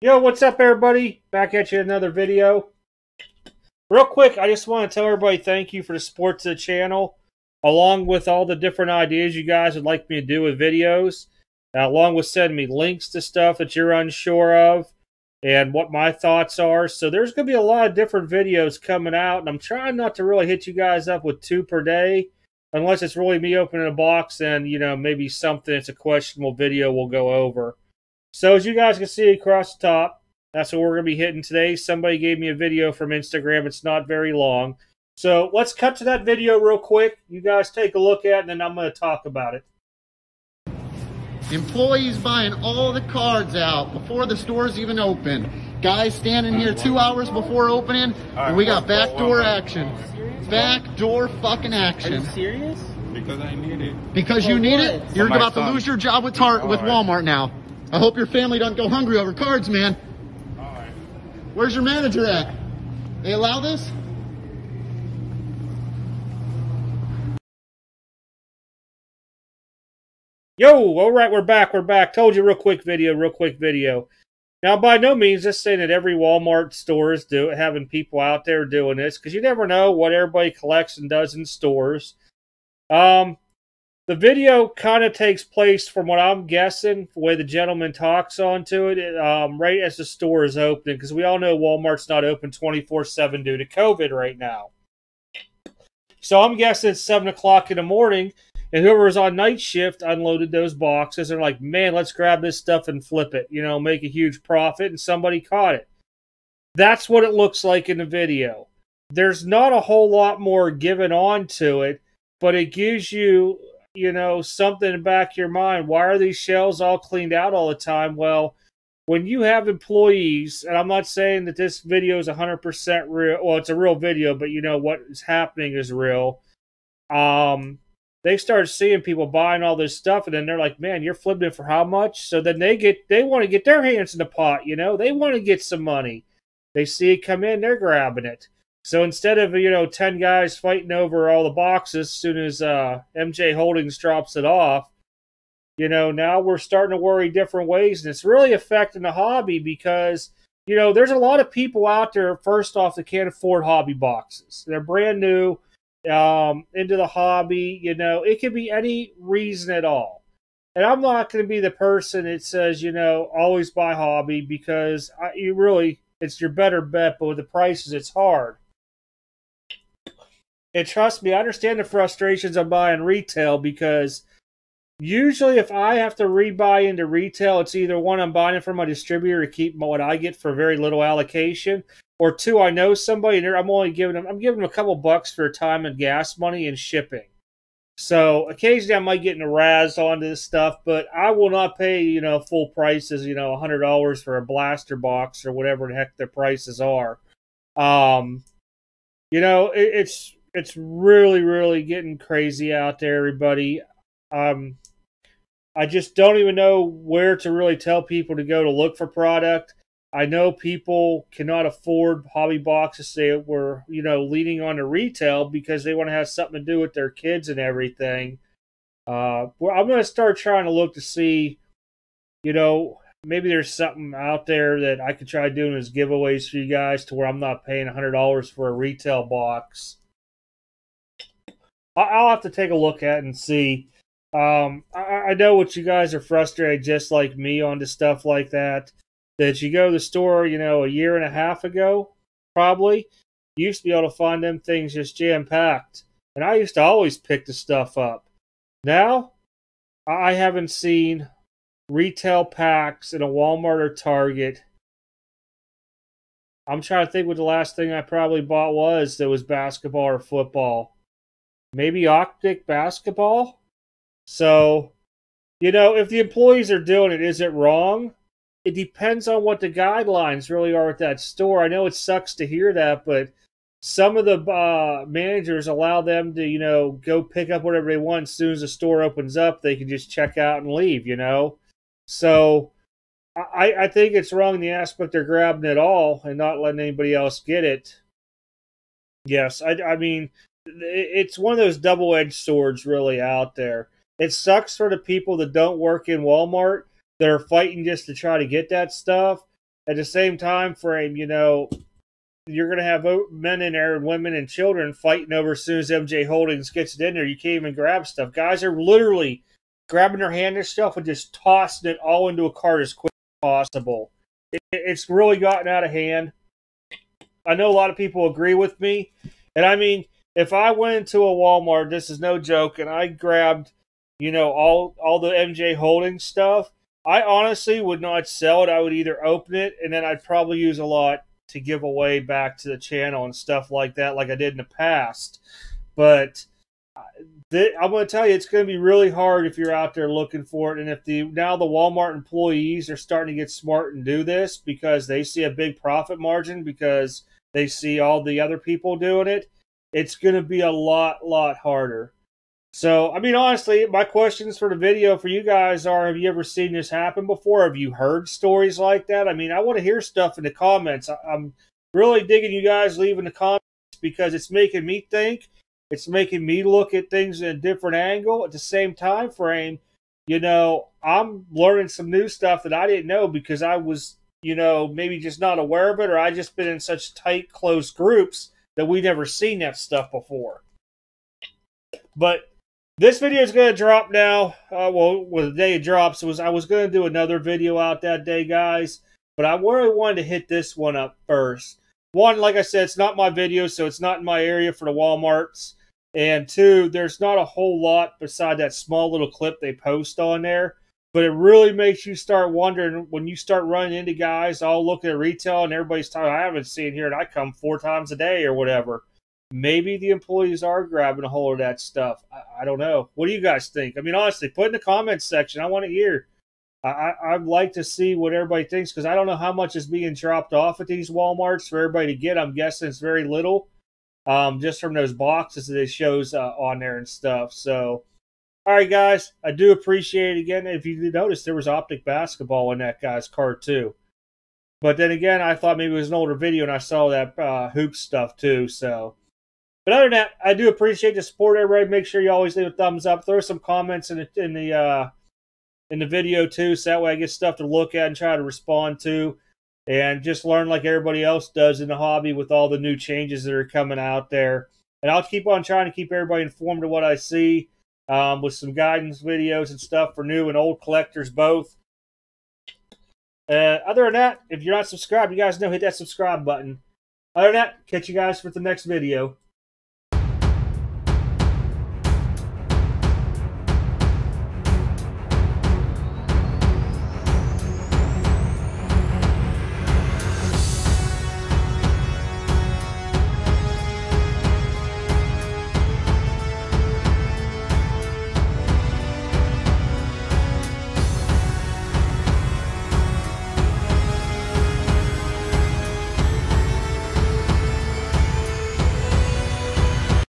Yo, what's up, everybody? Back at you another video. Real quick, I just want to tell everybody thank you for the support to the channel, along with all the different ideas you guys would like me to do with videos, uh, along with sending me links to stuff that you're unsure of, and what my thoughts are. So there's going to be a lot of different videos coming out, and I'm trying not to really hit you guys up with two per day, unless it's really me opening a box and, you know, maybe something that's a questionable video we'll go over. So as you guys can see across the top, that's what we're going to be hitting today. Somebody gave me a video from Instagram. It's not very long. So let's cut to that video real quick. You guys take a look at it, and then I'm going to talk about it. Employees buying all the cards out before the stores even open. Guys standing here two hours before opening, and we got backdoor action. Backdoor fucking Are you action. serious? Because I need it. Because you need it, you're about to lose your job with Tar- with Walmart now. I hope your family doesn't go hungry over cards, man. Alright. Where's your manager at? They allow this? Yo, all right, we're back. We're back. Told you, real quick video, real quick video. Now, by no means just saying that every Walmart store is do having people out there doing this because you never know what everybody collects and does in stores. Um, the video kind of takes place from what I'm guessing, the way the gentleman talks onto it, um, right as the store is opening because we all know Walmart's not open 24 7 due to COVID right now. So I'm guessing it's 7 o'clock in the morning and whoever was on night shift unloaded those boxes. They're like, man, let's grab this stuff and flip it, you know, make a huge profit. And somebody caught it. That's what it looks like in the video. There's not a whole lot more given on to it, but it gives you, you know, something in the back of your mind. Why are these shells all cleaned out all the time? Well, when you have employees, and I'm not saying that this video is 100% real, well, it's a real video, but you know what is happening is real. Um, they start seeing people buying all this stuff and then they're like man you're flipping it for how much so then they get they want to get their hands in the pot you know they want to get some money they see it come in they're grabbing it so instead of you know 10 guys fighting over all the boxes as soon as uh, mj holdings drops it off you know now we're starting to worry different ways and it's really affecting the hobby because you know there's a lot of people out there first off that can't afford hobby boxes they're brand new um, into the hobby. You know, it could be any reason at all. And I'm not going to be the person that says, you know, always buy hobby because I, you really, it's your better bet. But with the prices, it's hard. And trust me, I understand the frustrations of buying retail because usually if I have to rebuy into retail, it's either one I'm buying it from my distributor to keep what I get for very little allocation, or two, I know somebody and I'm only giving them I'm giving them a couple bucks for time and gas money and shipping. So occasionally I might get in a razz onto this stuff, but I will not pay, you know, full prices, you know, hundred dollars for a blaster box or whatever the heck their prices are. Um you know, it, it's it's really, really getting crazy out there, everybody. Um I just don't even know where to really tell people to go to look for product. I know people cannot afford hobby boxes. They were, you know, leaning on the retail because they want to have something to do with their kids and everything. Uh, well, I'm going to start trying to look to see, you know, maybe there's something out there that I could try doing as giveaways for you guys to where I'm not paying $100 for a retail box. I'll have to take a look at and see. Um, I, I know what you guys are frustrated just like me onto stuff like that that you go to the store, you know, a year and a half ago, probably, you used to be able to find them things just jam packed. And I used to always pick the stuff up. Now, I haven't seen retail packs in a Walmart or Target. I'm trying to think what the last thing I probably bought was that was basketball or football. Maybe Optic basketball? So, you know, if the employees are doing it, is it wrong? it depends on what the guidelines really are at that store. I know it sucks to hear that, but some of the uh, managers allow them to, you know, go pick up whatever they want. As soon as the store opens up, they can just check out and leave, you know? So I, I think it's wrong in the aspect they're grabbing it all and not letting anybody else get it. Yes, I, I mean, it's one of those double edged swords really out there. It sucks for the people that don't work in Walmart that are fighting just to try to get that stuff. at the same time frame, you know, you're going to have men in there and women and children fighting over as soon as MJ Holdings gets it in there. You can't even grab stuff. Guys are literally grabbing their hand and stuff and just tossing it all into a cart as quick as possible. It, it's really gotten out of hand. I know a lot of people agree with me. And I mean, if I went into a Walmart, this is no joke, and I grabbed, you know, all all the MJ Holdings stuff, I honestly would not sell it. I would either open it and then I'd probably use a lot to give away back to the channel and stuff like that, like I did in the past. But uh, th- I'm going to tell you, it's going to be really hard if you're out there looking for it. And if the now the Walmart employees are starting to get smart and do this because they see a big profit margin because they see all the other people doing it it's going to be a lot, lot harder. So, I mean, honestly, my questions for the video for you guys are Have you ever seen this happen before? Have you heard stories like that? I mean, I want to hear stuff in the comments. I'm really digging you guys leaving the comments because it's making me think. It's making me look at things in a different angle at the same time frame. You know, I'm learning some new stuff that I didn't know because I was, you know, maybe just not aware of it or I just been in such tight, close groups that we've never seen that stuff before. But this video is going to drop now. Uh, well, well, the day it drops was I was going to do another video out that day, guys, but I really wanted to hit this one up first. One, like I said, it's not my video, so it's not in my area for the WalMarts. And two, there's not a whole lot beside that small little clip they post on there. But it really makes you start wondering when you start running into guys all looking at retail and everybody's talking, I haven't seen here and I come four times a day or whatever. Maybe the employees are grabbing a hold of that stuff. I, I don't know. What do you guys think? I mean, honestly, put in the comments section. I want to hear. I, I'd like to see what everybody thinks because I don't know how much is being dropped off at these WalMarts for everybody to get. I'm guessing it's very little, um, just from those boxes that it shows uh, on there and stuff. So all right, guys, I do appreciate it again. If you notice, there was optic basketball in that guy's car too. But then again, I thought maybe it was an older video, and I saw that uh, hoop stuff too. So, but other than that, I do appreciate the support, everybody. Make sure you always leave a thumbs up. Throw some comments in the in the uh, in the video too, so that way I get stuff to look at and try to respond to, and just learn like everybody else does in the hobby with all the new changes that are coming out there. And I'll keep on trying to keep everybody informed of what I see um, with some guidance videos and stuff for new and old collectors both. Uh, other than that, if you're not subscribed, you guys know hit that subscribe button. Other than that, catch you guys for the next video.